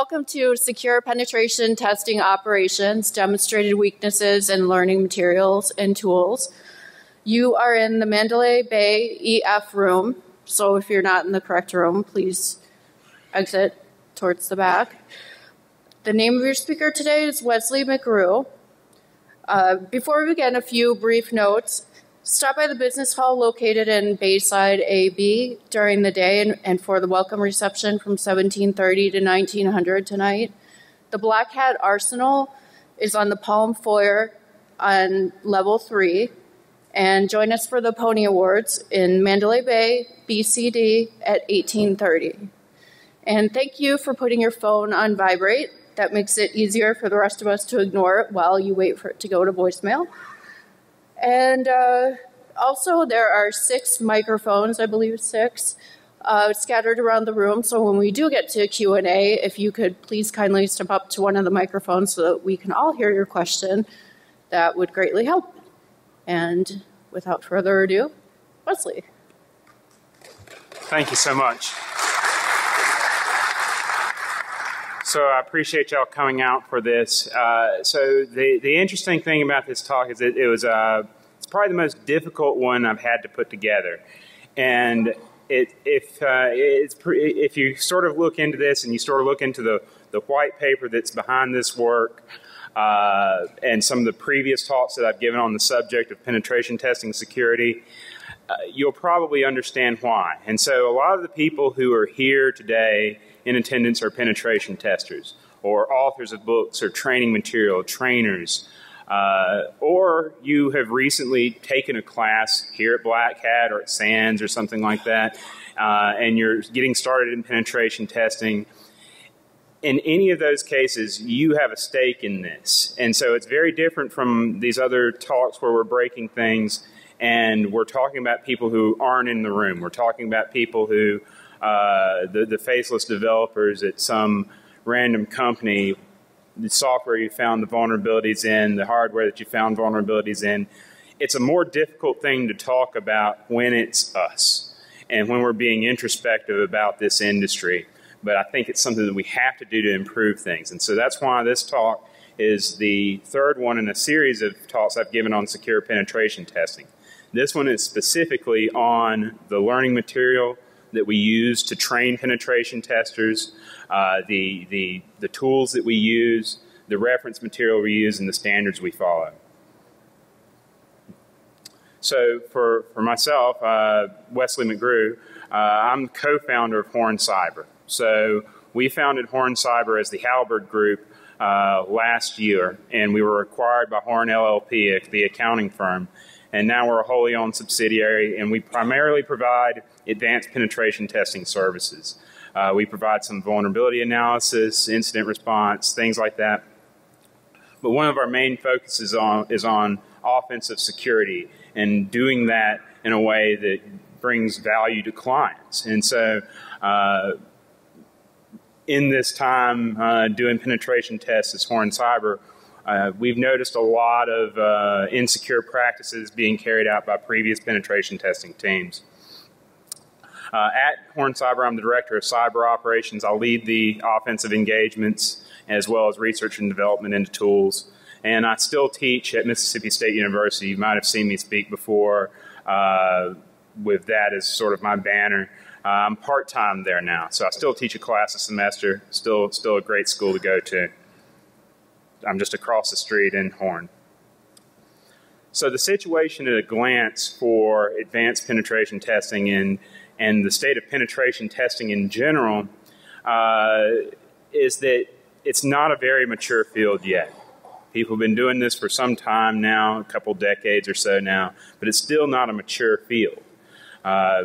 welcome to Secure Penetration Testing Operations, Demonstrated Weaknesses and Learning Materials and Tools. You are in the Mandalay Bay EF room, so if you're not in the correct room, please exit towards the back. The name of your speaker today is Wesley McGrew. Uh, before we begin, a few brief notes. Stop by the business hall located in Bayside AB during the day and, and for the welcome reception from 1730 to 1900 tonight. The Black Hat Arsenal is on the Palm Foyer on level three. And join us for the Pwnie Awards in Mandalay Bay, BCD at 1830. And thank you for putting your phone on vibrate. That makes it easier for the rest of us to ignore it while you wait for it to go to voicemail. And uh, also, there are six microphones, I believe six, uh, scattered around the room. So when we do get to Q and A, if you could please kindly step up to one of the microphones so that we can all hear your question, that would greatly help. And without further ado, Wesley. Thank you so much. So I appreciate y'all coming out for this. Uh, so the the interesting thing about this talk is that it was uh, it's probably the most difficult one I've had to put together, and it if uh, it's if you sort of look into this and you sort of look into the the white paper that's behind this work. Uh, and some of the previous talks that I've given on the subject of penetration testing security, uh, you'll probably understand why. And so, a lot of the people who are here today in attendance are penetration testers or authors of books or training material, trainers. Uh, or you have recently taken a class here at Black Hat or at SANS or something like that, uh, and you're getting started in penetration testing. In any of those cases, you have a stake in this. And so it's very different from these other talks where we're breaking things and we're talking about people who aren't in the room. We're talking about people who uh, the, the faceless developers at some random company, the software you found the vulnerabilities in, the hardware that you found vulnerabilities in. It's a more difficult thing to talk about when it's us and when we're being introspective about this industry. But I think it's something that we have to do to improve things. And so that's why this talk is the third one in a series of talks I've given on secure penetration testing. This one is specifically on the learning material that we use to train penetration testers, uh, the, the, the tools that we use, the reference material we use, and the standards we follow. So for, for myself, uh, Wesley McGrew, uh, I'm co-founder of Horne Cyber. So we founded Horne Cyber as the Halberd Group uh, last year, and we were acquired by Horne LLP, the accounting firm, and now we're a wholly owned subsidiary, and we primarily provide advanced penetration testing services. Uh, we provide some vulnerability analysis, incident response, things like that. But one of our main focuses on is on offensive security and doing that in a way that brings value to clients. And so, uh, in this time uh, doing penetration tests as Horne Cyber, uh, we've noticed a lot of uh, insecure practices being carried out by previous penetration testing teams. Uh, at Horne Cyber, I'm the director of cyber operations. I lead the offensive engagements as well as research and development into tools. And I still teach at Mississippi State University. You might have seen me speak before uh, with that as sort of my banner. Uh, I'm part time there now, so I still teach a class a semester. Still, still a great school to go to. I'm just across the street in Horne. So the situation at a glance for advanced penetration testing and and the state of penetration testing in general uh, is that it's not a very mature field yet. People have been doing this for some time now, a couple decades or so now, but it's still not a mature field. Uh,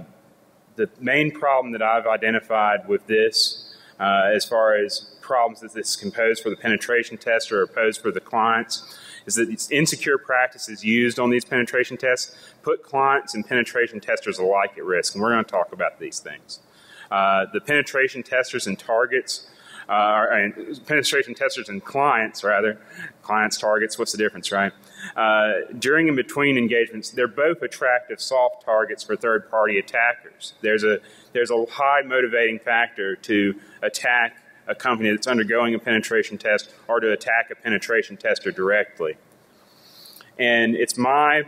the main problem that I've identified with this, uh, as far as problems that this can pose for the penetration tester or pose for the clients is that these insecure practices used on these penetration tests put clients and penetration testers alike at risk. And we're going to talk about these things. Uh, the penetration testers and targets, uh, and penetration testers and clients, rather, clients, targets, what's the difference, right? Uh, during and between engagements, they're both attractive soft targets for third party attackers. There's a, there's a high motivating factor to attack a company that's undergoing a penetration test or to attack a penetration tester directly. And it's my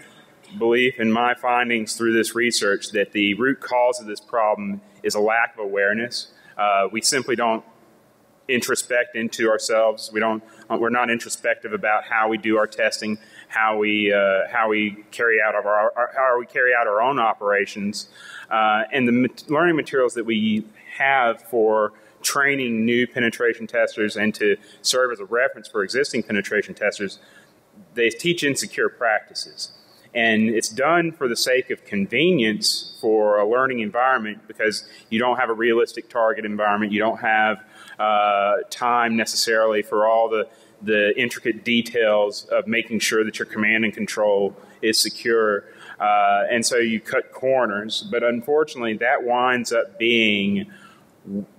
belief and my findings through this research that the root cause of this problem is a lack of awareness. Uh, we simply don't introspect into ourselves. We don't. We're not introspective about how we do our testing, how we uh, how we carry out our, our, how we carry out our own operations, uh, and the learning materials that we have for training new penetration testers and to serve as a reference for existing penetration testers. They teach insecure practices. And it's done for the sake of convenience for a learning environment because you don't have a realistic target environment. You don't have uh, time necessarily for all the, the intricate details of making sure that your command and control is secure. Uh, and so you cut corners. But unfortunately, that winds up being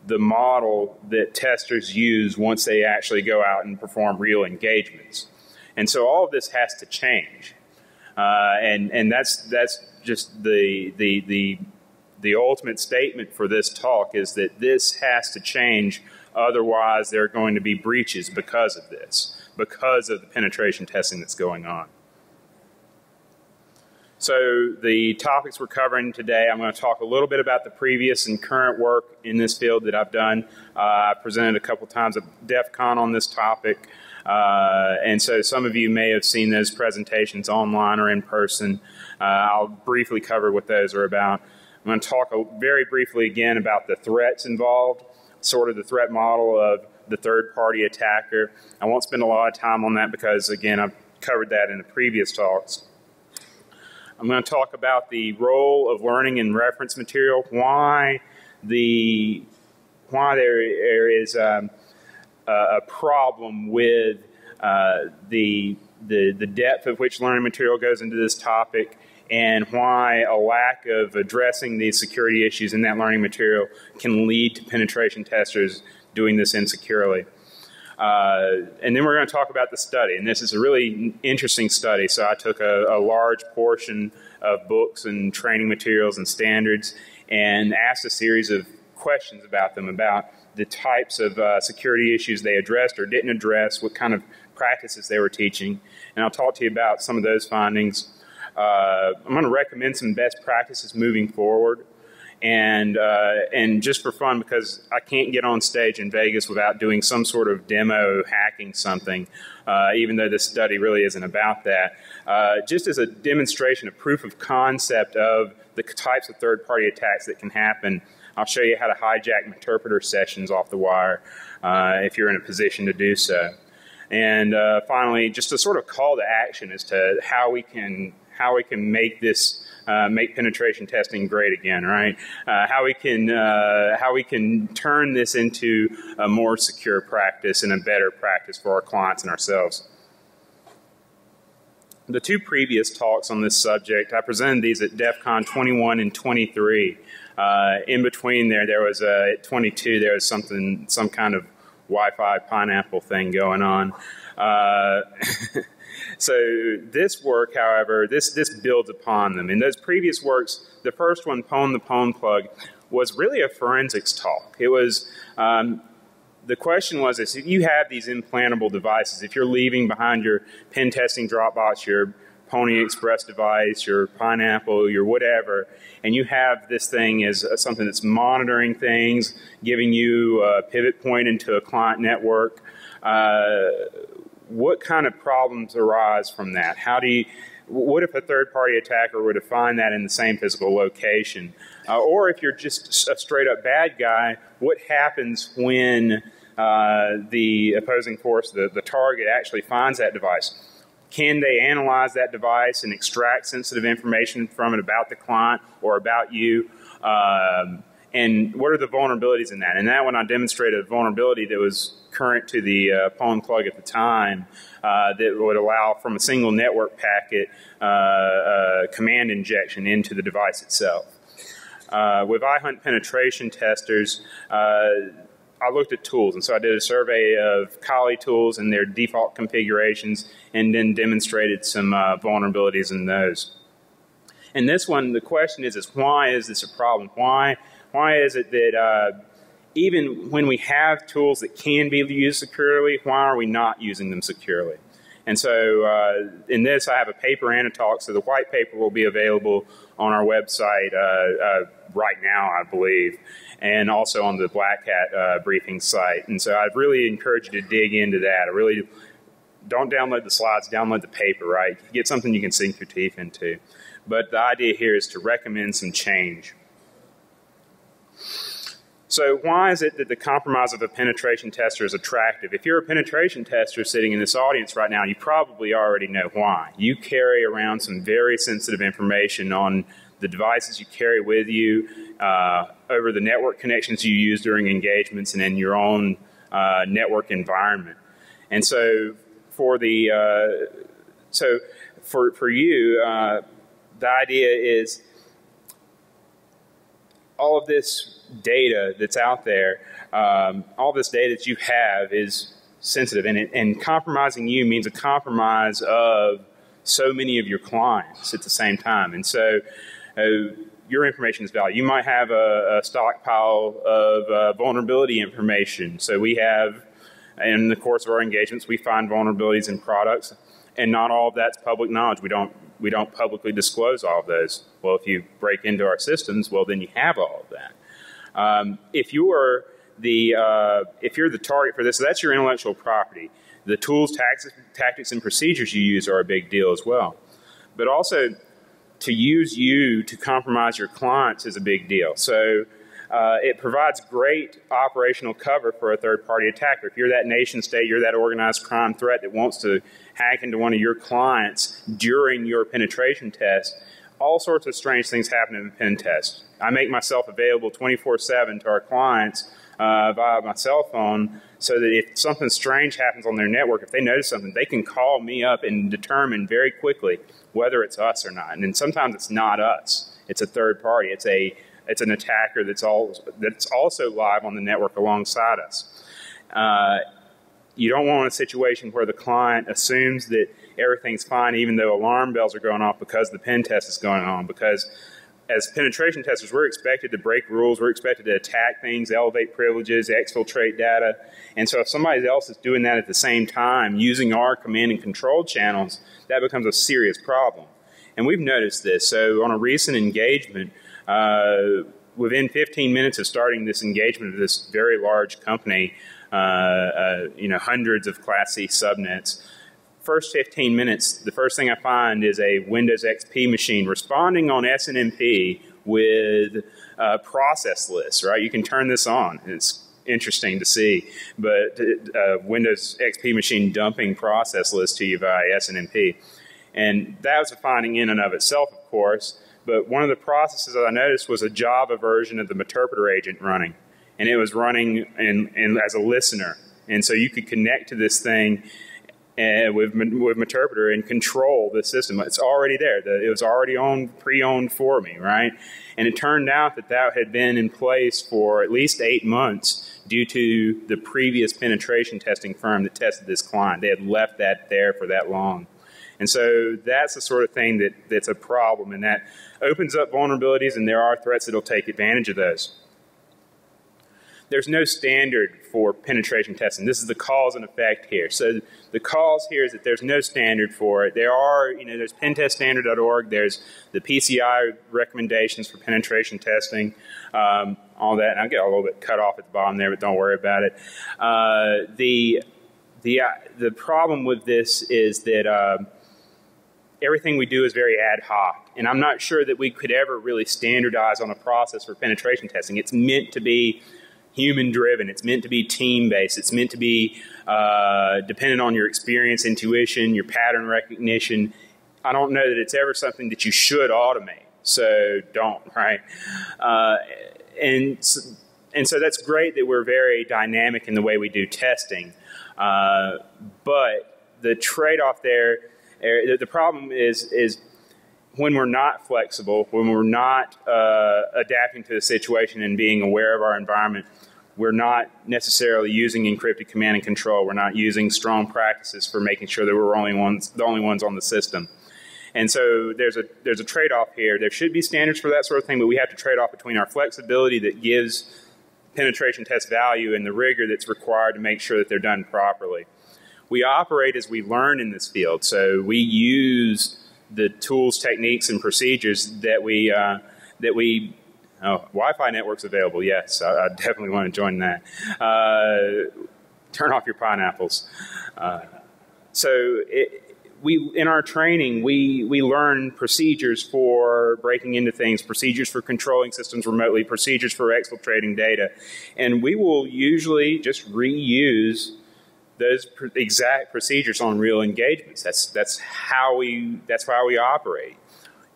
the model that testers use once they actually go out and perform real engagements. And so all of this has to change. Uh, and and that's that's just the the the the ultimate statement for this talk is that this has to change. Otherwise, there are going to be breaches because of this, because of the penetration testing that's going on. So, the topics we're covering today, I'm going to talk a little bit about the previous and current work in this field that I've done. Uh, I presented a couple times at DEF CON on this topic. Uh, and so some of you may have seen those presentations online or in person. Uh, I'll briefly cover what those are about. I'm going to talk very briefly again about the threats involved, sort of the threat model of the third party attacker. I won't spend a lot of time on that because, again, I've covered that in the previous talks. I'm going to talk about the role of learning in reference material, why the why there, there is um, a problem with uh, the, the, the depth of which learning material goes into this topic and why a lack of addressing these security issues in that learning material can lead to penetration testers doing this insecurely. Uh, and then we're going to talk about the study. And this is a really interesting study. So I took a, a large portion of books and training materials and standards and asked a series of questions about them about the types of uh, security issues they addressed or didn't address, what kind of practices they were teaching. And I'll talk to you about some of those findings. Uh, I'm going to recommend some best practices moving forward. And, uh, and just for fun, because I can't get on stage in Vegas without doing some sort of demo hacking something, uh, even though this study really isn't about that. Uh, just as a demonstration, a proof of concept of the types of third party attacks that can happen I'll show you how to hijack Meterpreter sessions off the wire uh, if you're in a position to do so. And uh, finally, just a sort of call to action as to how we can how we can make this uh, make penetration testing great again, right? Uh, how we can uh, how we can turn this into a more secure practice and a better practice for our clients and ourselves. The two previous talks on this subject, I presented these at DEF CON 21 and 23. Uh, in between there, there was a 22. There was something, some kind of Wi-Fi pineapple thing going on. Uh, so this work, however, this this builds upon them. In those previous works, the first one, Pwn the Pwn plug, was really a forensics talk. It was um, the question was: this, if you have these implantable devices, if you're leaving behind your pen testing Dropbox, your Pwnie Express device, your Pineapple, your whatever, and you have this thing as something that's monitoring things, giving you a pivot point into a client network. Uh, what kind of problems arise from that? How do you, what if a third party attacker were to find that in the same physical location? Uh, or if you're just a straight up bad guy, what happens when uh, the opposing force, the, the target, actually finds that device? Can they analyze that device and extract sensitive information from it about the client or about you? Um, and what are the vulnerabilities in that? And that one I demonstrated a vulnerability that was current to the uh, Pwn plug at the time uh, that would allow from a single network packet uh, uh command injection into the device itself. Uh, with I Hunt penetration testers, I looked at tools, and so I did a survey of Kali tools and their default configurations, and then demonstrated some vulnerabilities in those. And this one, the question is, is why is this a problem? Why, why is it that even when we have tools that can be used securely, why are we not using them securely? And so uh, in this, I have a paper and a talk. So the white paper will be available on our website uh, uh, right now, I believe, and also on the Black Hat uh, briefing site. And so I'd really encourage you to dig into that. I really don't download the slides, download the paper, right? Get something you can sink your teeth into. But the idea here is to recommend some change. So why is it that the compromise of a penetration tester is attractive? If you're a penetration tester sitting in this audience right now, you probably already know why. You carry around some very sensitive information on the devices you carry with you, uh, over the network connections you use during engagements, and in your own uh, network environment. And so for the uh, so for for you, uh, the idea is all of this data that's out there, um, all this data that you have is sensitive, and, it, and compromising you means a compromise of so many of your clients at the same time. And so uh, your information is valuable. You might have a, a stockpile of uh, vulnerability information. So we have, in the course of our engagements, we find vulnerabilities in products, and not all of that's public knowledge. We don't we don't publicly disclose all of those. Well, if you break into our systems, well, then you have all of that. Um, if you're the uh, if you're the target for this, so that's your intellectual property. The tools, tactics, tactics, and procedures you use are a big deal as well. But also, to use you to compromise your clients is a big deal. So. Uh, it provides great operational cover for a third party attacker. If you're that nation state, you're that organized crime threat that wants to hack into one of your clients during your penetration test, all sorts of strange things happen in the pen test. I make myself available 24 7 to our clients uh, via my cell phone so that if something strange happens on their network, if they notice something, they can call me up and determine very quickly whether it's us or not. And sometimes it's not us, it's a third party, it's, a, it's an attacker that's, all, that's also live on the network alongside us. Uh, you don't want a situation where the client assumes that everything's fine even though alarm bells are going off because the pen test is going on because as penetration testers, we're expected to break rules. We're expected to attack things, elevate privileges, exfiltrate data. And so if somebody else is doing that at the same time using our command and control channels, that becomes a serious problem. And we've noticed this. So on a recent engagement, uh, within 15 minutes of starting this engagement of this very large company, uh, uh, you know, hundreds of Class C subnets, first 15 minutes, the first thing I find is a Windows XP machine responding on SNMP with a process lists, right? You can turn this on. It's interesting to see, but uh, Windows XP machine dumping process list to you via SNMP. And that was a finding in and of itself, of course, but one of the processes that I noticed was a Java version of the Meterpreter agent running. And it was running in, in, as a listener. And so you could connect to this thing and with with Meterpreter and control the system. It's already there. The, it was already owned, pre-owned for me, right? And it turned out that that had been in place for at least eight months due to the previous penetration testing firm that tested this client. They had left that there for that long. And so that's the sort of thing that, that's a problem, and that opens up vulnerabilities, and there are threats that will take advantage of those there's no standard for penetration testing. This is the cause and effect here. So the cause here is that there's no standard for it. There are, you know, there's penteststandard.org, there's the PCI recommendations for penetration testing, um, all that. And I get a little bit cut off at the bottom there, but don't worry about it. Uh, the, the, uh, the problem with this is that uh, everything we do is very ad hoc. And I'm not sure that we could ever really standardize on a process for penetration testing. It's meant to be human driven. It's meant to be team based. It's meant to be uh, dependent on your experience, intuition, your pattern recognition. I don't know that it's ever something that you should automate. So don't, right? Uh, and, and so that's great that we're very dynamic in the way we do testing. Uh, but the trade off there, the problem is, is when we're not flexible, when we're not uh, adapting to the situation and being aware of our environment, we're not necessarily using encrypted command and control. We're not using strong practices for making sure that we're only ones, the only ones on the system. And so there's a there's a trade off here. There should be standards for that sort of thing, but we have to trade off between our flexibility that gives penetration test value and the rigor that's required to make sure that they're done properly. We operate as we learn in this field, so we use the tools, techniques, and procedures that we uh, that we. Oh, Wi-Fi networks available. Yes, I, I definitely want to join that. Uh, turn off your pineapples. Uh, so it, we in our training we we learn procedures for breaking into things, procedures for controlling systems remotely, procedures for exfiltrating data, and we will usually just reuse those pr exact procedures on real engagements. That's that's how we that's how we operate.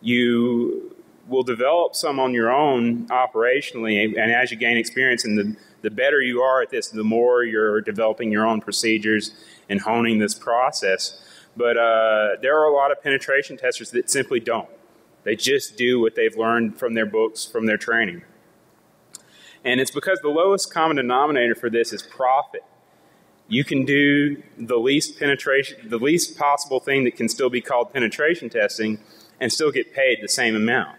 You will develop some on your own operationally, and as you gain experience, and the the better you are at this, the more you're developing your own procedures and honing this process. But uh, there are a lot of penetration testers that simply don't. They just do what they've learned from their books, from their training. And it's because the lowest common denominator for this is profit. You can do the least penetration, the least possible thing that can still be called penetration testing and still get paid the same amount.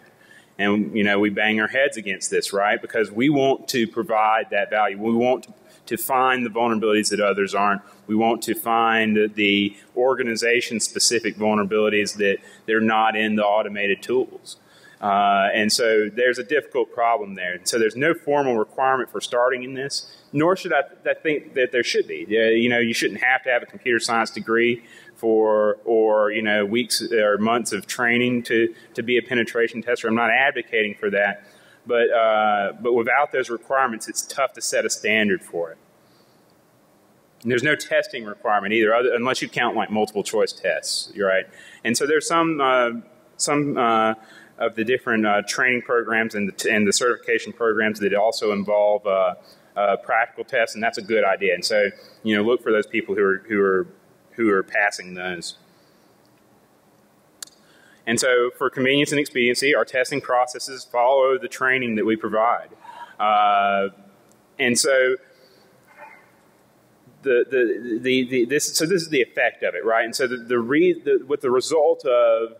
And, you know, we bang our heads against this, right? Because we want to provide that value. We want to to find the vulnerabilities that others aren't. We want to find the organization specific vulnerabilities that they're not in the automated tools. Uh, and so there's a difficult problem there. So there's no formal requirement for starting in this, nor should I, I think that there should be. You know, you shouldn't have to have a computer science degree for, or, you know, weeks or months of training to, to be a penetration tester. I'm not advocating for that. But, uh, but without those requirements, it's tough to set a standard for it. And there's no testing requirement either, other, unless you count like multiple choice tests, right? And so there's some, uh, some uh, of the different uh, training programs and the, and the certification programs that also involve uh, uh, practical tests, and that's a good idea. And so, you know, look for those people who are, who are, who are passing those. And so for convenience and expediency, our testing processes follow the training that we provide. Uh, and so the, the, the, the, this, so this is the effect of it, right? And so the, the, re, the with the result of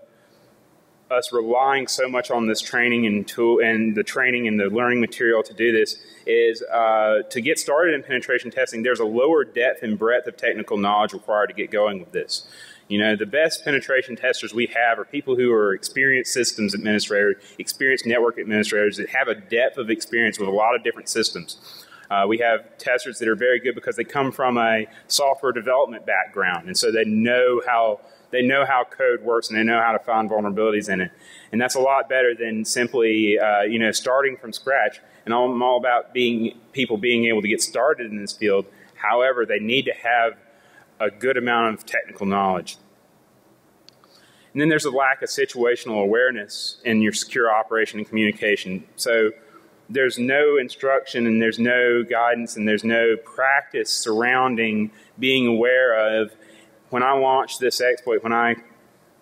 us relying so much on this training and tool and the training and the learning material to do this is uh, to get started in penetration testing. There's a lower depth and breadth of technical knowledge required to get going with this. You know, the best penetration testers we have are people who are experienced systems administrators, experienced network administrators that have a depth of experience with a lot of different systems. Uh, we have testers that are very good because they come from a software development background, and so they know how they know how code works and they know how to find vulnerabilities in it. And that's a lot better than simply, uh, you know, starting from scratch. And I'm all about being people being able to get started in this field. However, they need to have a good amount of technical knowledge. And then there's a lack of situational awareness in your secure operation and communication. So there's no instruction and there's no guidance and there's no practice surrounding being aware of when I launch this exploit, when I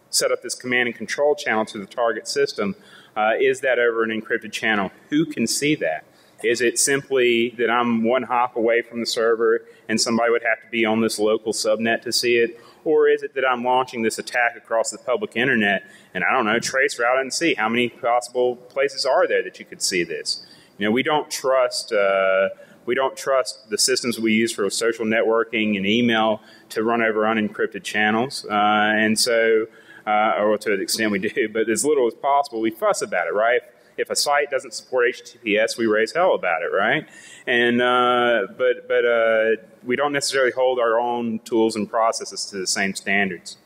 set up this command and control channel to the target system, uh, is that over an encrypted channel? Who can see that? Is it simply that I'm one hop away from the server and somebody would have to be on this local subnet to see it? Or is it that I'm launching this attack across the public internet and I don't know, trace route and see how many possible places are there that you could see this? You know, we don't trust, uh, we don't trust the systems we use for social networking and email to run over unencrypted channels. Uh, and so, uh, or to the extent we do, but as little as possible, we fuss about it, right? if a site doesn't support HTTPS, we raise hell about it, right? And uh, but but uh, we don't necessarily hold our own tools and processes to the same standards.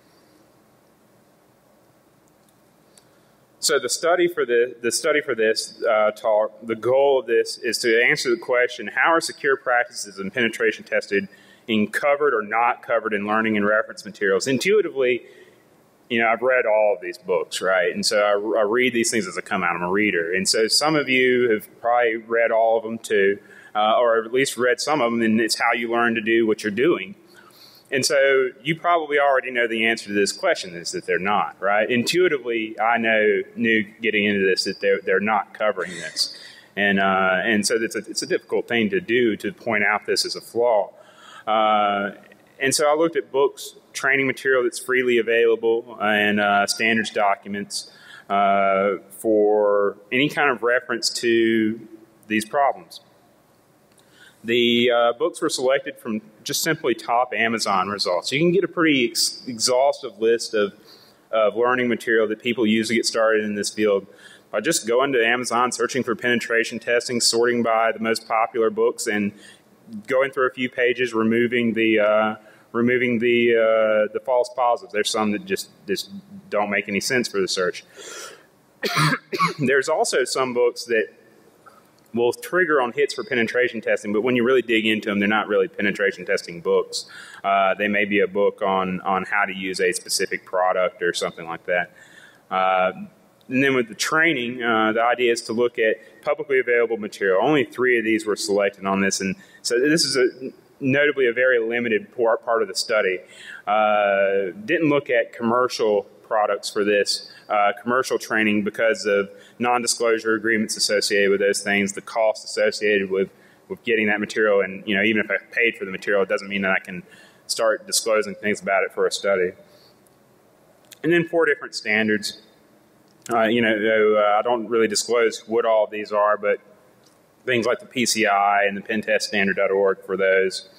So the study for the the study for this uh, talk, the goal of this is to answer the question: How are secure practices and penetration tested in covered or not covered in learning and reference materials? Intuitively, you know, I've read all of these books, right? And so I, I, read these things as I come out. I'm a reader. And so some of you have probably read all of them too, uh, or at least read some of them, and it's how you learn to do what you're doing. And so you probably already know the answer to this question is that they're not, right? Intuitively, I know, knew getting into this that they're, they're not covering this. And, uh, and so it's a, it's a difficult thing to do to point out this as a flaw. Uh, and so I looked at books, training material that's freely available, and uh, standards documents uh, for any kind of reference to these problems. The uh, books were selected from just simply top Amazon results. You can get a pretty ex- exhaustive list of, of learning material that people use to get started in this field by just going to Amazon, searching for penetration testing, sorting by the most popular books, and going through a few pages, removing the uh, removing the uh, the false positives. There's some that just just don't make any sense for the search. There's also some books that will trigger on hits for penetration testing, but when you really dig into them, they're not really penetration testing books. Uh, they may be a book on on how to use a specific product or something like that. Uh, and then with the training, uh, the idea is to look at publicly available material. Only three of these were selected on this, and so this is a notably a very limited part, part of the study. Uh, didn't look at commercial products for this uh, commercial training because of non-disclosure agreements associated with those things, the cost associated with with getting that material, and you know even if I paid for the material, it doesn't mean that I can start disclosing things about it for a study. And then four different standards. Uh, you know, uh, I don't really disclose what all of these are, but things like the PCI and the penteststandard.org for those.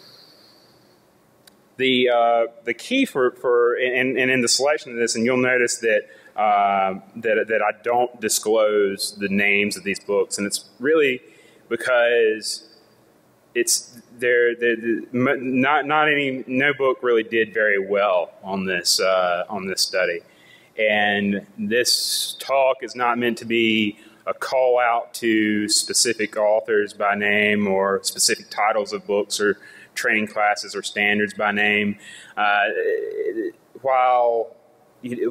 The, uh, the key for, for and, and in the selection of this, and you'll notice that, uh, that, that I don't disclose the names of these books, and it's really because it's there. The, the, not not any no book really did very well on this uh, on this study, and this talk is not meant to be a call out to specific authors by name or specific titles of books or training classes or standards by name. Uh, while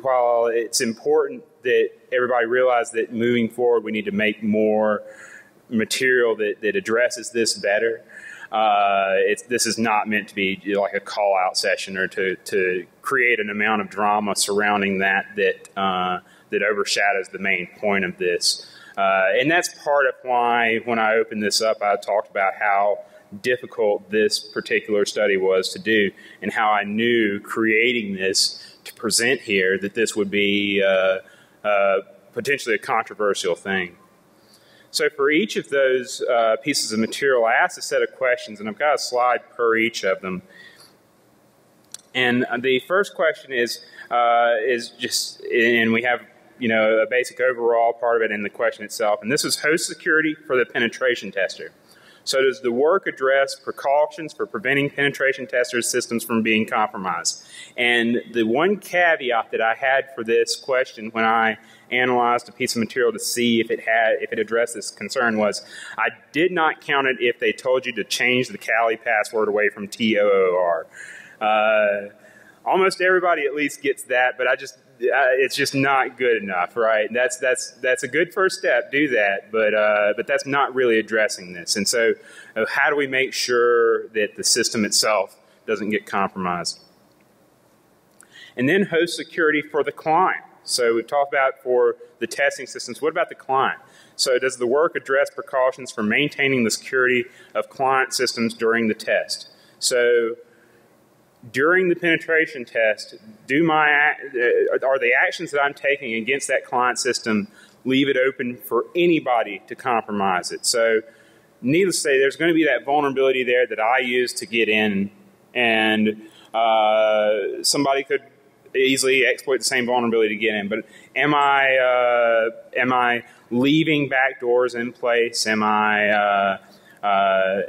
while it's important that everybody realize that moving forward we need to make more material that, that addresses this better. Uh, this is not meant to be like a call out session or to, to create an amount of drama surrounding that that uh, that overshadows the main point of this. Uh, and that's part of why, when I opened this up, I talked about how difficult this particular study was to do and how I knew creating this to present here that this would be uh, uh, potentially a controversial thing. So for each of those uh, pieces of material, I asked a set of questions, and I've got a slide per each of them. And the first question is, uh, is just, and we have you know, a basic overall part of it in the question itself. And this is host security for the penetration tester. So does the work address precautions for preventing penetration testers' systems from being compromised? And the one caveat that I had for this question when I analyzed a piece of material to see if it had if it addressed this concern was I did not count it if they told you to change the Kali password away from TOOR. Uh, almost everybody at least gets that, but I just it's just not good enough, right? That's that's that's a good first step. Do that, but uh, but that's not really addressing this. And so, uh, how do we make sure that the system itself doesn't get compromised? And then host security for the client. So we've talked about for the testing systems. What about the client? So does the work address precautions for maintaining the security of client systems during the test? So during the penetration test, do my uh, are the actions that I'm taking against that client system leave it open for anybody to compromise it? So, needless to say, there's going to be that vulnerability there that I use to get in, and uh, somebody could easily exploit the same vulnerability to get in. But am I uh, am I leaving backdoors in place? Am I uh, uh,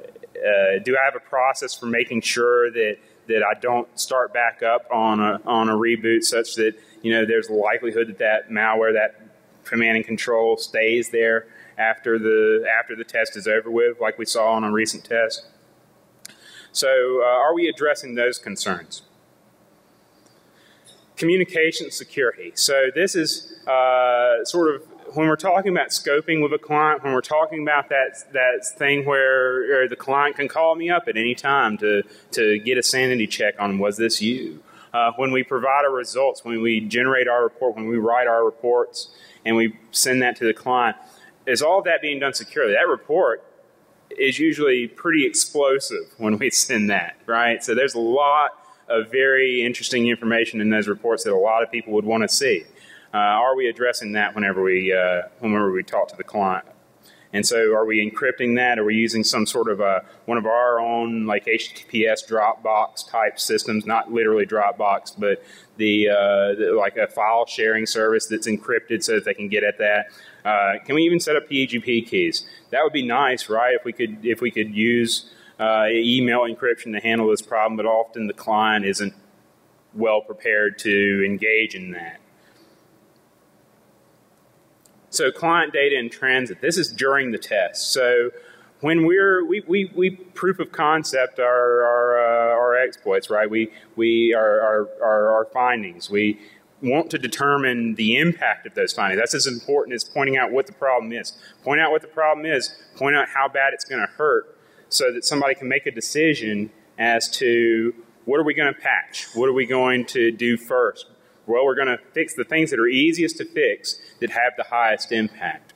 do I have a process for making sure that that I don't start back up on a on a reboot, such that you know there's a likelihood that that malware, that command and control, stays there after the after the test is over with, like we saw on a recent test. So, uh, are we addressing those concerns? Communication security. So, this is uh, sort of when we're talking about scoping with a client, when we're talking about that that thing where the client can call me up at any time to to get a sanity check on was this you? Uh, when we provide our results, when we generate our report, when we write our reports, and we send that to the client, is all of that being done securely? That report is usually pretty explosive when we send that, right? So there's a lot of very interesting information in those reports that a lot of people would want to see. Uh, are we addressing that whenever we uh, whenever we talk to the client? And so, are we encrypting that? Are we using some sort of a one of our own like HTTPS Dropbox type systems? Not literally Dropbox, but the, uh, the like a file sharing service that's encrypted so that they can get at that. Uh, can we even set up PGP keys? That would be nice, right? If we could if we could use uh, email encryption to handle this problem, but often the client isn't well prepared to engage in that. So client data in transit, this is during the test. So when we're, we, we, we proof of concept our, our, uh, our exploits, right? We, we, our, our, our, our findings. We want to determine the impact of those findings. That's as important as pointing out what the problem is. Point out what the problem is, point out how bad it's going to hurt so that somebody can make a decision as to what are we going to patch? What are we going to do first? Well, we're going to fix the things that are easiest to fix that have the highest impact.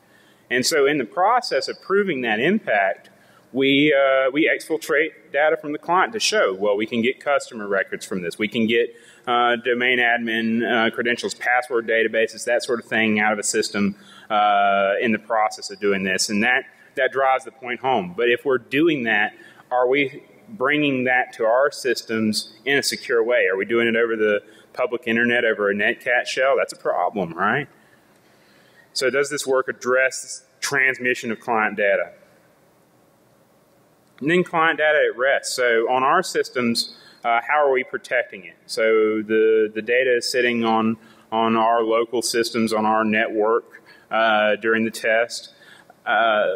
And so, in the process of proving that impact, we, uh, we exfiltrate data from the client to show, well, we can get customer records from this. We can get uh, domain admin uh, credentials, password databases, that sort of thing out of a system uh, in the process of doing this. And that, that drives the point home. But if we're doing that, are we bringing that to our systems in a secure way? Are we doing it over the public internet, over a netcat shell? That's a problem, right? So does this work address transmission of client data? And then client data at rest. So on our systems, uh, how are we protecting it? So the, the data is sitting on, on our local systems, on our network uh, during the test. Uh,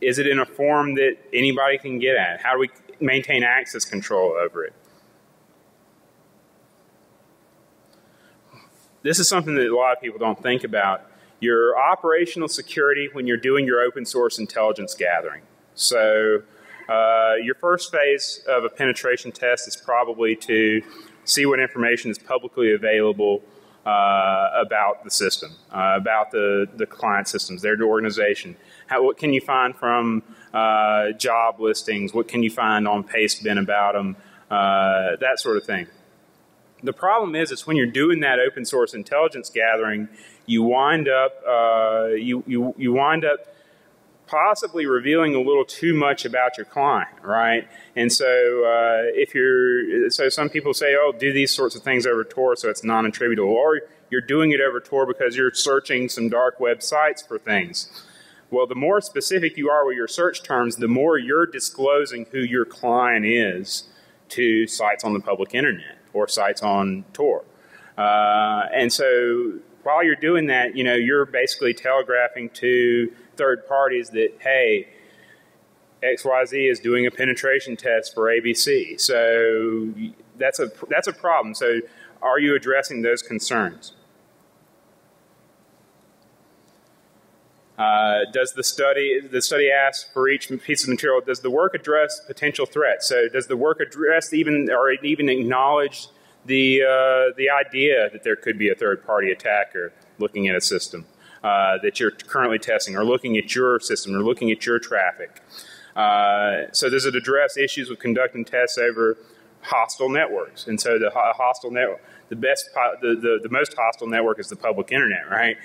is it in a form that anybody can get at? How do we maintain access control over it? This is something that a lot of people don't think about. Your operational security when you're doing your open source intelligence gathering. So, uh, your first phase of a penetration test is probably to see what information is publicly available uh, about the system, uh, about the, the client systems, their organization. How, what can you find from uh, job listings? What can you find on Pastebin about them? Uh, that sort of thing. The problem is, is when you're doing that open source intelligence gathering, you wind up uh, you, you you wind up possibly revealing a little too much about your client, right? And so uh, if you're so some people say, oh, do these sorts of things over Tor so it's non-attributable, or you're doing it over Tor because you're searching some dark web sites for things. Well, the more specific you are with your search terms, the more you're disclosing who your client is to sites on the public internet or sites on Tor. Uh, and so while you're doing that, you know, you're basically telegraphing to third parties that, hey, XYZ is doing a penetration test for ABC. So that's a, that's a problem. So are you addressing those concerns? Uh, does the study the study ask for each piece of material? Does the work address potential threats? So does the work address even or even acknowledge the uh, the idea that there could be a third party attacker looking at a system uh, that you're currently testing, or looking at your system, or looking at your traffic? Uh, so does it address issues with conducting tests over hostile networks? And so the hostile network the best, the, the, the, most hostile network is the public internet, right?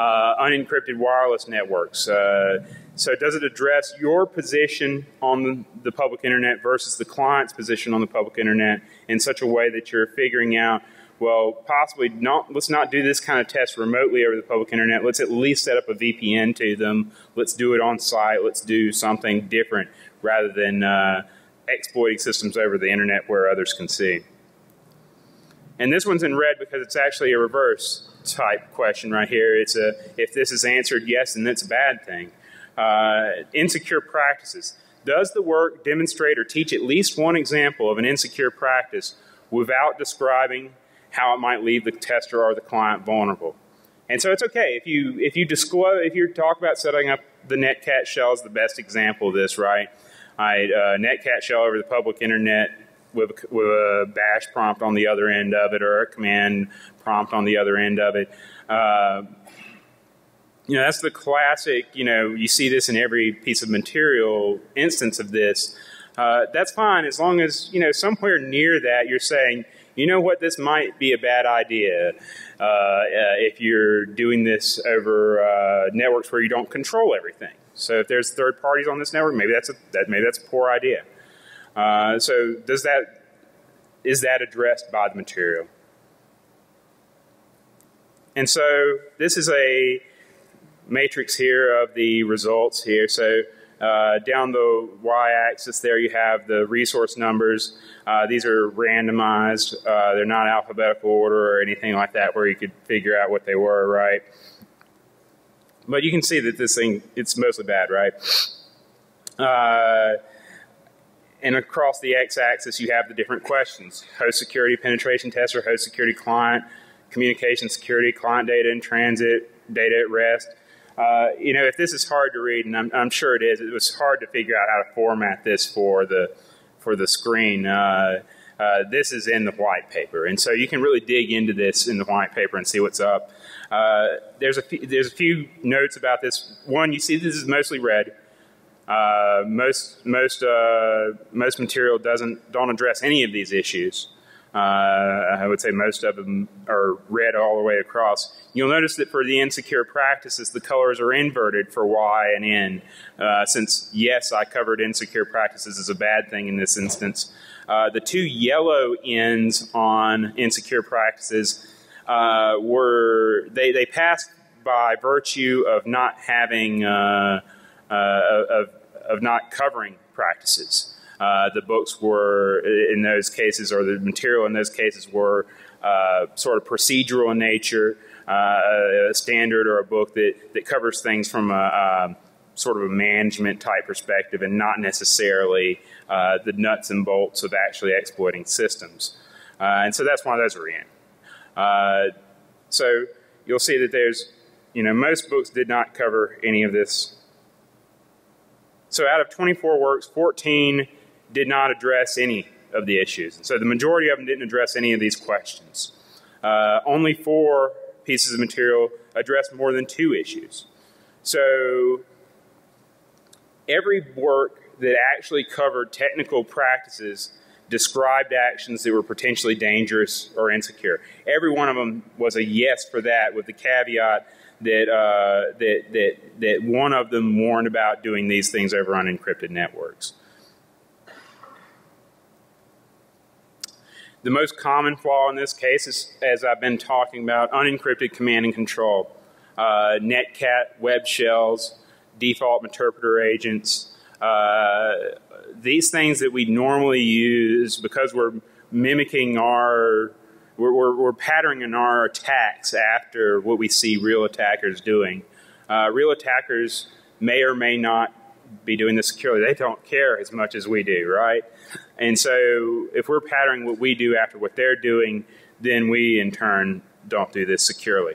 Uh, unencrypted wireless networks. Uh, so does it address your position on the, public internet versus the client's position on the public internet in such a way that you're figuring out, well, possibly not, let's not do this kind of test remotely over the public internet. Let's at least set up a VPN to them. Let's do it on site. Let's do something different rather than uh, exploiting systems over the internet where others can see. And this one's in red because it's actually a reverse type question right here. It's a, if this is answered yes, then it's a bad thing. Uh, insecure practices. Does the work demonstrate or teach at least one example of an insecure practice without describing how it might leave the tester or the client vulnerable? And so it's okay if you if you disclose if you talk about setting up the netcat shell is the best example of this, right? I uh, netcat shell over the public internet with, with a bash prompt on the other end of it or a command prompt on the other end of it. Uh, you know, that's the classic, you know, you see this in every piece of material instance of this. Uh, that's fine as long as, you know, somewhere near that you're saying, you know what, this might be a bad idea uh, uh if you're doing this over uh, networks where you don't control everything. So if there's third parties on this network, maybe that's a that maybe that's a poor idea. Uh, so does that is that addressed by the material? And so this is a matrix here of the results here. So uh, down the y-axis there you have the resource numbers. Uh, these are randomized. Uh, they're not alphabetical order or anything like that where you could figure out what they were, right? But you can see that this thing, it's mostly bad, right? And across the x-axis you have the different questions. Host security penetration tester, host security client, communication security, client data in transit, data at rest. Uh, you know, if this is hard to read, and I'm, I'm, sure it is, it was hard to figure out how to format this for the for the screen. Uh, uh, this is in the white paper, and so you can really dig into this in the white paper and see what's up. Uh, there's a there's a few notes about this. One, you see this is mostly red. Uh, most most uh, most material doesn't don't address any of these issues. Uh, I would say most of them are red all the way across. You'll notice that for the insecure practices, the colors are inverted for Y and N. Uh, since, yes, I covered insecure practices as a bad thing in this instance. Uh, the two yellow ends on insecure practices were, they, they passed by virtue of not having, uh, of, of not covering practices. Uh, the books were, in those cases, or the material in those cases were uh, sort of procedural in nature, uh, a standard or a book that, that covers things from a, a sort of a management type perspective and not necessarily uh, the nuts and bolts of actually exploiting systems. Uh, and so that's why those are in. Uh, so you'll see that there's, you know, most books did not cover any of this. So out of 24 works, 14 did not address any of the issues. And so the majority of them didn't address any of these questions. Uh, only four pieces of material addressed more than two issues. So every work that actually covered technical practices described actions that were potentially dangerous or insecure. Every one of them was a yes for that with the caveat that, uh, that, that, that one of them warned about doing these things over unencrypted networks. The most common flaw in this case is, as I've been talking about, unencrypted command and control. Uh, netcat, web shells, default Meterpreter agents. Uh, these things that we normally use because we're mimicking our, we're, we're, we're patterning in our attacks after what we see real attackers doing. Uh, real attackers may or may not be doing this securely. They don't care as much as we do, right? And so if we're patterning what we do after what they're doing, then we in turn don't do this securely.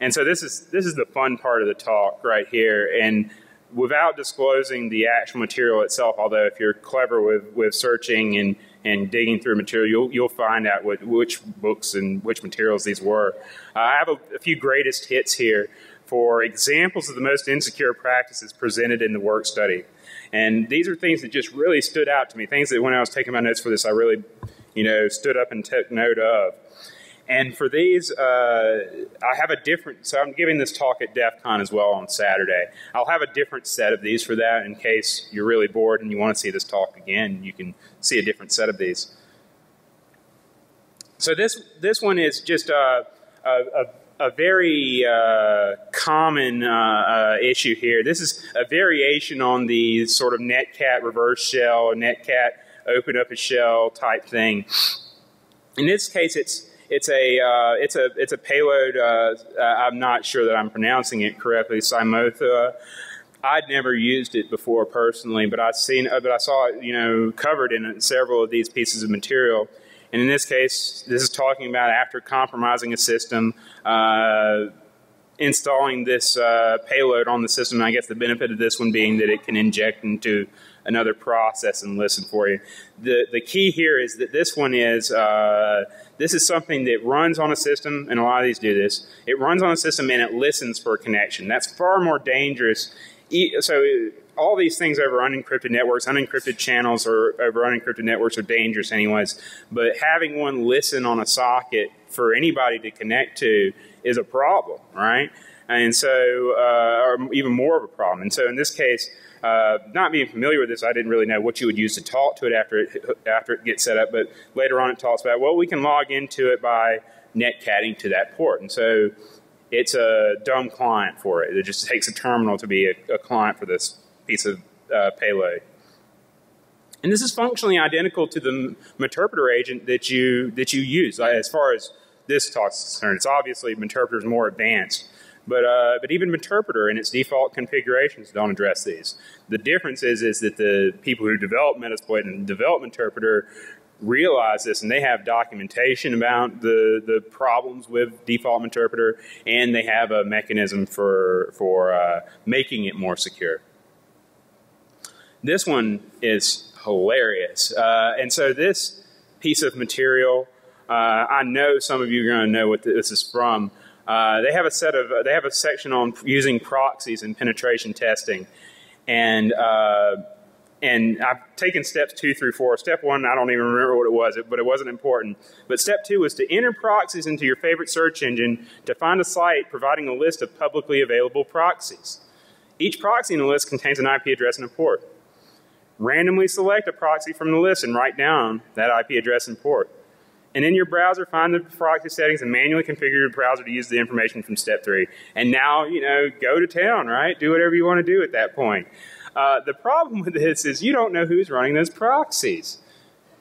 And so this is this is the fun part of the talk right here. And without disclosing the actual material itself, although if you're clever with, with searching and, and digging through material, you'll, you'll find out what, which books and which materials these were. Uh, I have a, a few greatest hits here for examples of the most insecure practices presented in the work study. And these are things that just really stood out to me, things that when I was taking my notes for this, I really, you know, stood up and took note of. And for these, uh, I have a different, so I'm giving this talk at DEF CON as well on Saturday. I'll have a different set of these for that in case you're really bored and you want to see this talk again, you can see a different set of these. So this, this one is just a, a, a a very uh, common uh, uh, issue here. This is a variation on the sort of netcat reverse shell, netcat open up a shell type thing. In this case, it's it's a uh, it's a it's a payload. Uh, uh, I'm not sure that I'm pronouncing it correctly. Cymothoa. I'd never used it before personally, but I've seen, but I saw it, you know, covered in several of these pieces of material. And in this case, this is talking about after compromising a system, uh, installing this uh, payload on the system. I guess the benefit of this one being that it can inject into another process and listen for you. The, the key here is that this one is, uh, this is something that runs on a system, and a lot of these do this. It runs on a system and it listens for a connection. That's far more dangerous. So all these things over unencrypted networks, unencrypted channels or over unencrypted networks are dangerous anyways. But having one listen on a socket for anybody to connect to is a problem, right? And so, uh, or even more of a problem. And so in this case, uh, not being familiar with this, I didn't really know what you would use to talk to it after it after it gets set up. But later on, it talks about well, we can log into it by netcatting to that port, and so it's a dumb client for it. It just takes a terminal to be a, a client for this piece of uh, payload. And this is functionally identical to the Meterpreter agent that you that you use as far as this talks is concerned. It's obviously Meterpreter is more advanced. But, uh, but even Meterpreter in its default configurations don't address these. The difference is, is that the people who develop Metasploit and develop Meterpreter realize this and they have documentation about the, the problems with default Meterpreter and they have a mechanism for, for uh, making it more secure. This one is hilarious. Uh, and so this piece of material, uh, I know some of you are going to know what this is from. Uh, they have a set of they have a section on using proxies in penetration testing, and uh, and I've taken steps two through four. Step one, I don't even remember what it was, but it wasn't important. But step two was to enter proxies into your favorite search engine to find a site providing a list of publicly available proxies. Each proxy in the list contains an IP address and a port. Randomly select a proxy from the list and write down that IP address and port. And in your browser, find the proxy settings and manually configure your browser to use the information from step three. And now, you know, go to town, right? Do whatever you want to do at that point. Uh, the problem with this is you don't know who's running those proxies.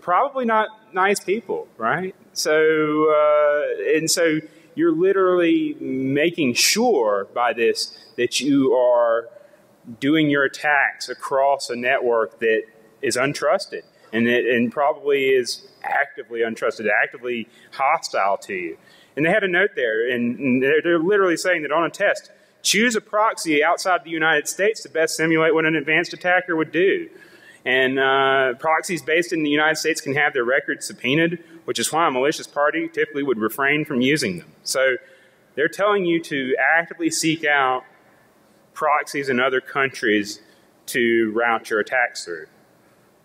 Probably not nice people, right? So, uh, and so you're literally making sure by this that you are doing your attacks across a network that is untrusted and it and probably is actively untrusted, actively hostile to you. And they had a note there, and they're, they're literally saying that on a test, choose a proxy outside the United States to best simulate what an advanced attacker would do. And uh, proxies based in the United States can have their records subpoenaed, which is why a malicious party typically would refrain from using them. So they're telling you to actively seek out proxies in other countries to route your attacks through.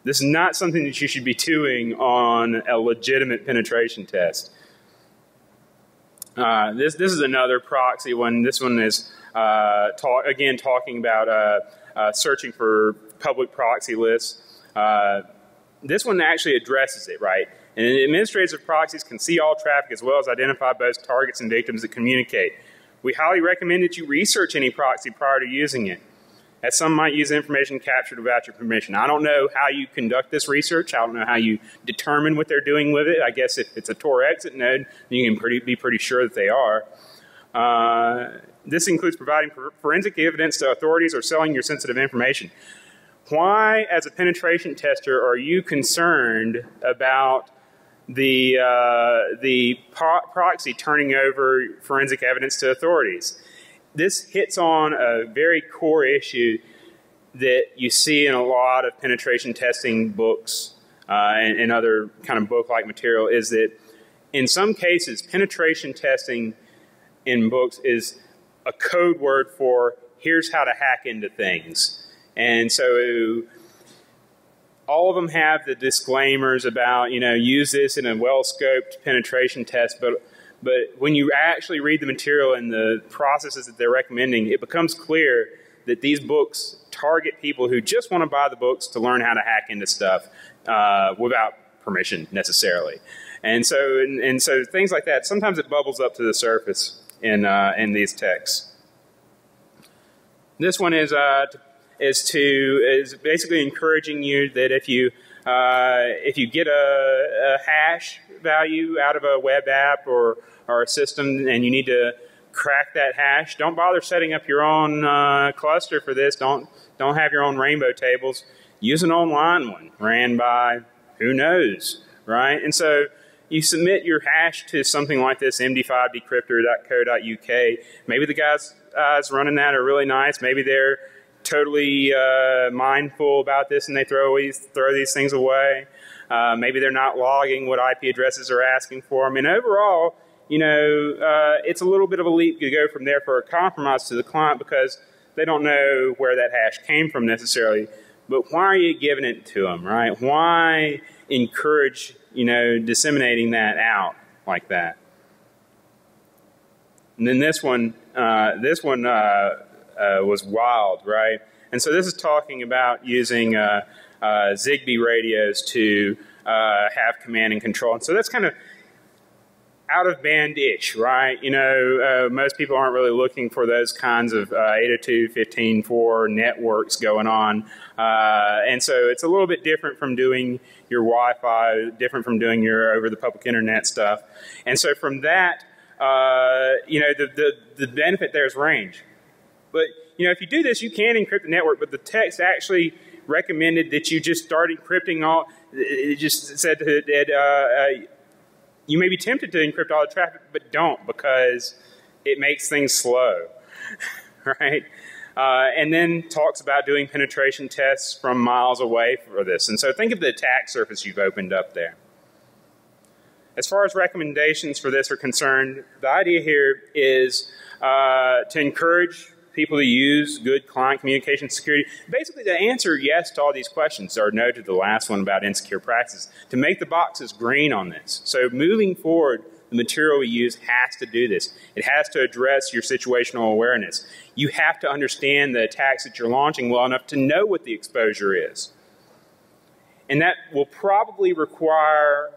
This is not something that you should be doing on a legitimate penetration test. Uh, this this is another proxy one. This one is uh, talk, again talking about uh, uh searching for public proxy lists. Uh, this one actually addresses it right. And administrators of proxies can see all traffic as well as identify both targets and victims that communicate. We highly recommend that you research any proxy prior to using it as some might use information captured without your permission. I don't know how you conduct this research. I don't know how you determine what they're doing with it. I guess if it's a Tor exit node, you can pretty, be pretty sure that they are. Uh, this includes providing forensic evidence to authorities or selling your sensitive information. Why, as a penetration tester, are you concerned about the, uh, the proxy turning over forensic evidence to authorities? This hits on a very core issue that you see in a lot of penetration testing books uh, and, and, other kind of book-like material is that in some cases penetration testing in books is a code word for here's how to hack into things. And so all of them have the disclaimers about you know use this in a well-scoped penetration test but but when you actually read the material and the processes that they're recommending, it becomes clear that these books target people who just want to buy the books to learn how to hack into stuff uh, without permission necessarily. And so, and, and, so things like that, sometimes it bubbles up to the surface in, uh, in these texts. This one is, uh, is to, is basically encouraging you that if you, uh, if you get a, a hash value out of a web app or, or a system and you need to crack that hash, don't bother setting up your own uh, cluster for this. Don't, don't have your own rainbow tables. Use an online one ran by who knows, right? And so you submit your hash to something like this, md5decryptor.co.uk. Maybe the guys uh, running that are really nice. Maybe they're totally uh, mindful about this and they throw these, throw these things away. Uh, maybe they're not logging what IP addresses are asking for them. And overall, you know, uh, it's a little bit of a leap to go from there for a compromise to the client because they don't know where that hash came from necessarily. But why are you giving it to them, right? Why encourage, you know, disseminating that out like that? And then this one, uh, this one uh, uh, was wild, right? And so this is talking about using uh, uh, Zigbee radios to have command and control. And so that's kind of out of band ish, right? You know, uh, most people aren't really looking for those kinds of uh, 802.15.4 networks going on. Uh, and so it's a little bit different from doing your Wi Fi, different from doing your over the public internet stuff. And so from that, uh, you know, the, the, the benefit there is range. But, you know, if you do this, you can encrypt the network, but the text actually recommended that you just start encrypting all. It just said that uh, uh, you may be tempted to encrypt all the traffic, but don't because it makes things slow, right? Uh, and then talks about doing penetration tests from miles away for this. And so think of the attack surface you've opened up there. As far as recommendations for this are concerned, the idea here is uh, to encourage people to use good client communication security? Basically, to answer yes to all these questions, or no to the last one about insecure practices, to make the boxes green on this. So moving forward, the material we use has to do this. It has to address your situational awareness. You have to understand the attacks that you're launching well enough to know what the exposure is. And that will probably require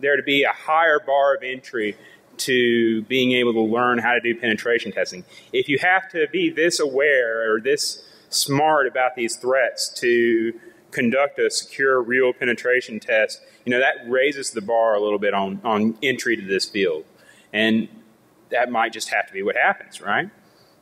there to be a higher bar of entry to being able to learn how to do penetration testing. If you have to be this aware or this smart about these threats to conduct a secure real penetration test, you know, that raises the bar a little bit on, on entry to this field. And that might just have to be what happens, right?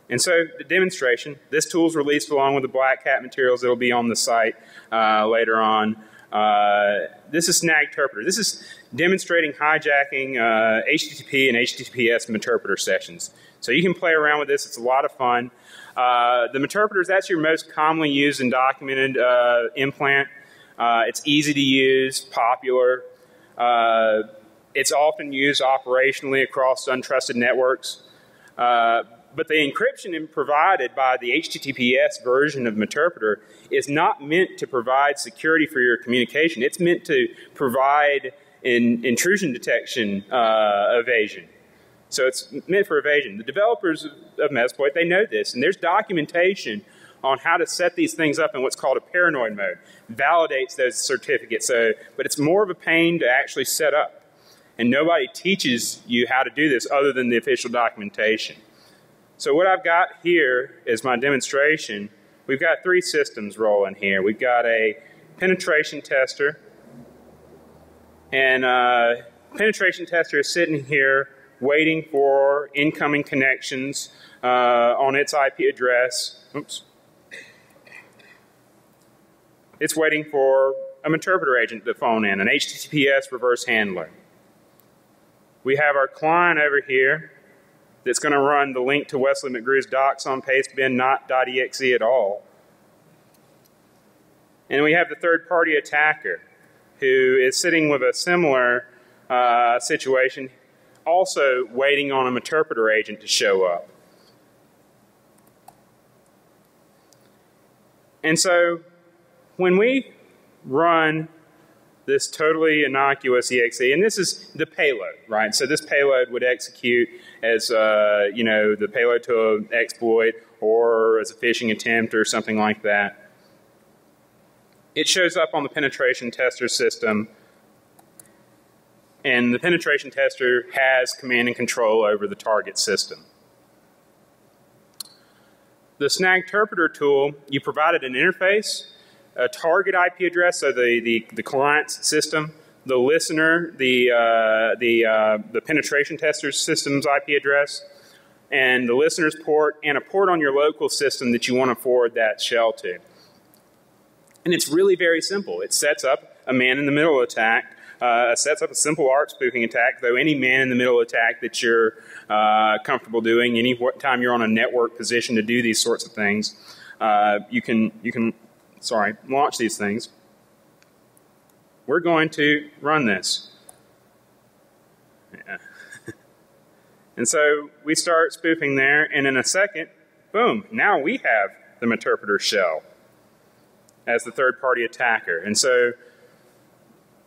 And so the demonstration, this tool is released along with the Black Hat materials that will be on the site uh, later on. Uh, this is Snagterpreter. This is demonstrating hijacking uh, HTTP and HTTPS Meterpreter sessions. So you can play around with this. It's a lot of fun. Uh, the Meterpreter is that's your most commonly used and documented uh, implant. Uh, it's easy to use, popular. Uh, it's often used operationally across untrusted networks but the encryption provided by the HTTPS version of Meterpreter is not meant to provide security for your communication. It's meant to provide in intrusion detection uh, evasion. So it's meant for evasion. The developers of Metasploit, they know this, and there's documentation on how to set these things up in what's called a paranoid mode. Validates those certificates, so, but it's more of a pain to actually set up. And nobody teaches you how to do this other than the official documentation. So what I've got here is my demonstration. We've got three systems rolling here. We've got a penetration tester, and uh, penetration tester is sitting here waiting for incoming connections uh, on its IP address. Oops. It's waiting for an Meterpreter agent to phone in, an HTTPS reverse handler. We have our client over here that's going to run the link to Wesley McGrew's docs on pastebin, not .exe at all. And we have the third party attacker who is sitting with a similar uh, situation, also waiting on an Meterpreter agent to show up. And so when we run this totally innocuous exe, and this is the payload, right? So this payload would execute as, uh, you know, the payload to an exploit or as a phishing attempt or something like that. It shows up on the penetration tester system and the penetration tester has command and control over the target system. The Snagterpreter tool, you provided an interface a target IP address, so the, the, the client's system, the listener, the, uh, the, uh, the penetration tester's system's IP address, and the listener's port, and a port on your local system that you want to forward that shell to. And it's really very simple. It sets up a man in the middle attack, uh, sets up a simple ARP spoofing attack, though any man in the middle attack that you're uh, comfortable doing, any time you're on a network position to do these sorts of things, uh, you can you can sorry, launch these things. We're going to run this. Yeah. and so we start spoofing there, and in a second, boom, now we have the Meterpreter shell as the third party attacker. And so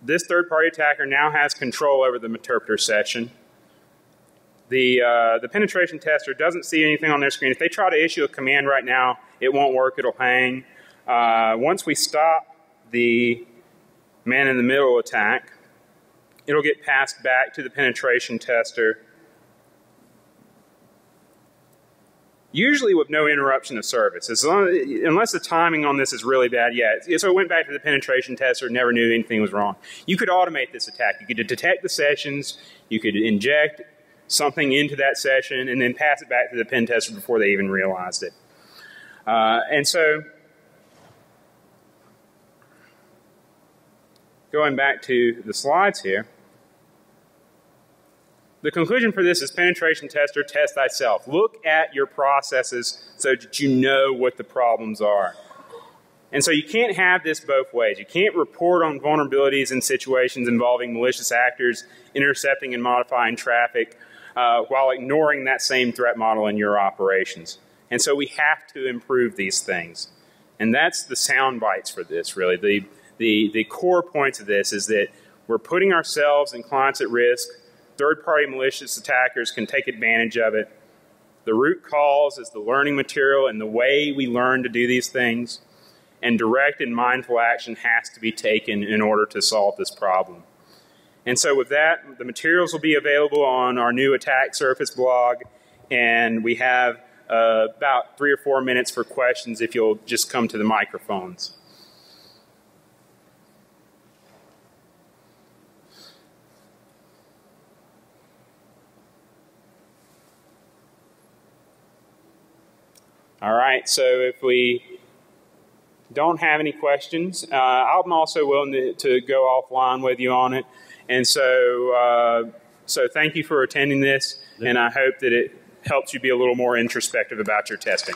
this third party attacker now has control over the Meterpreter session. the, uh, the penetration tester doesn't see anything on their screen. If they try to issue a command right now, it won't work, it'll hang. Uh, once we stop the man in the middle attack, it'll get passed back to the penetration tester usually with no interruption of service. As long, unless the timing on this is really bad, yeah. So it went back to the penetration tester, never knew anything was wrong. You could automate this attack. You could detect the sessions, you could inject something into that session, and then pass it back to the pen tester before they even realized it. Uh, and so, going back to the slides here, the conclusion for this is penetration tester, test thyself. Look at your processes so that you know what the problems are. And so you can't have this both ways. You can't report on vulnerabilities in situations involving malicious actors intercepting and modifying traffic uh, while ignoring that same threat model in your operations. And so we have to improve these things. And that's the sound bites for this, really. The, the, the core points of this is that we're putting ourselves and clients at risk Third party malicious attackers can take advantage of it. The root cause is the learning material and the way we learn to do these things. And direct and mindful action has to be taken in order to solve this problem. And so, with that, the materials will be available on our new attack surface blog. And we have uh, about three or four minutes for questions if you'll just come to the microphones. All right, so if we don't have any questions, uh, I'm also willing to, to, go offline with you on it. And so, uh, so thank you for attending this, and I hope that it helps you be a little more introspective about your testing.